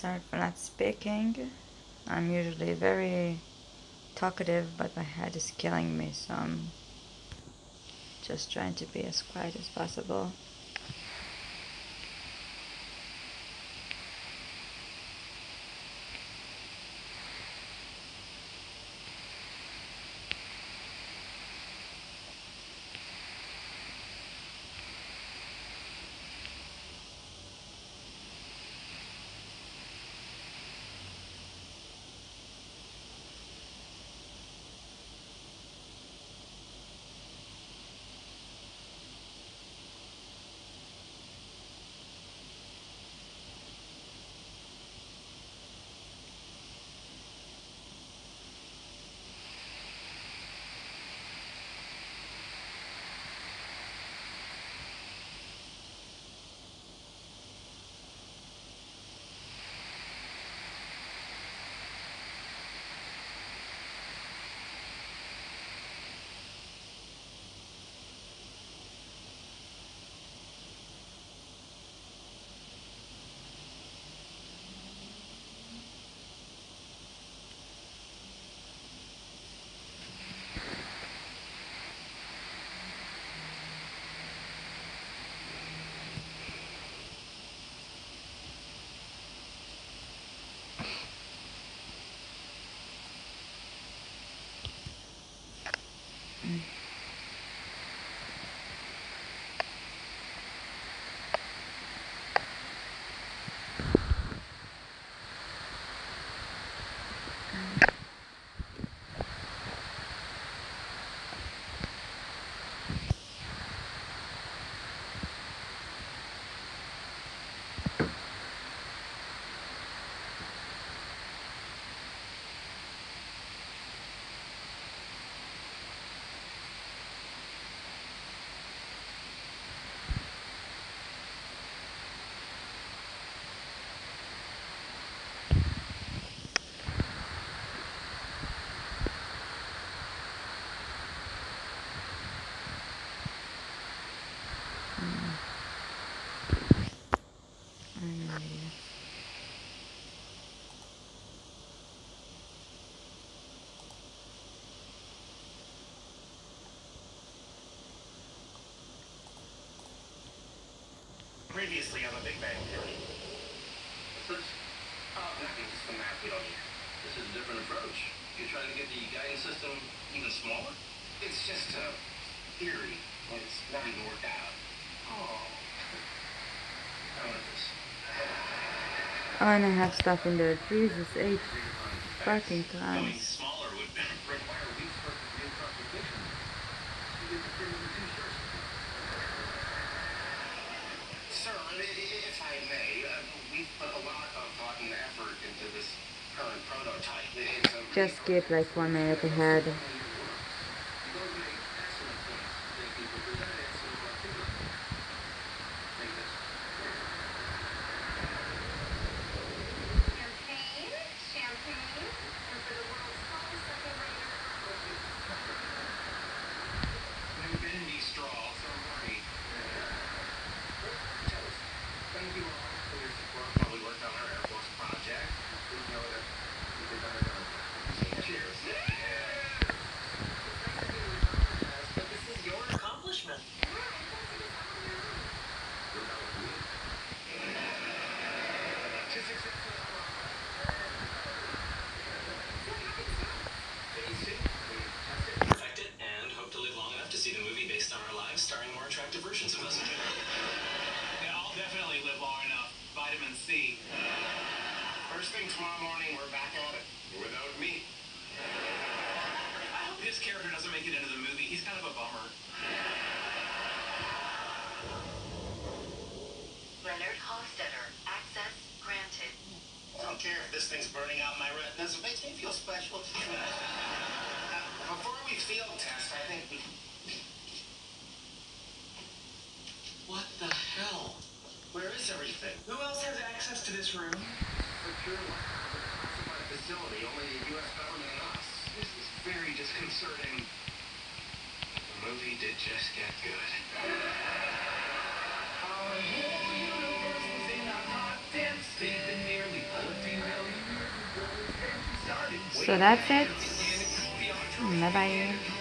Sorry for not speaking. I'm usually very talkative, but my head is killing me, so I'm just trying to be as quiet as possible. Previously oh, on the Big Bang Theory. What's this? Oh, nothing, just the math we don't need. This is a different approach. You're trying to get the guidance system even smaller? It's just a theory. It's not even worked out. Oh. I want this. Oh, and I have stuff in there. Jesus eight Fucking Going Christ. smaller would require weeks worth of real complications. You get the thing with two shirts. Sir, i- i- if I may, uh, we've put a lot of thought and effort into this current prototype. It's a Just give like one minute ahead. First thing tomorrow morning, we're back at it. Without me. I hope his character doesn't make it into the movie. He's kind of a bummer. Leonard Hofstadter, access granted. I don't care if this thing's burning out my retinas. It makes me feel special. Now, before we field test, I think we. What the hell? Where is everything? Who else has access to this room? This is very disconcerting. The movie did just get good. So that's it. Bye-bye.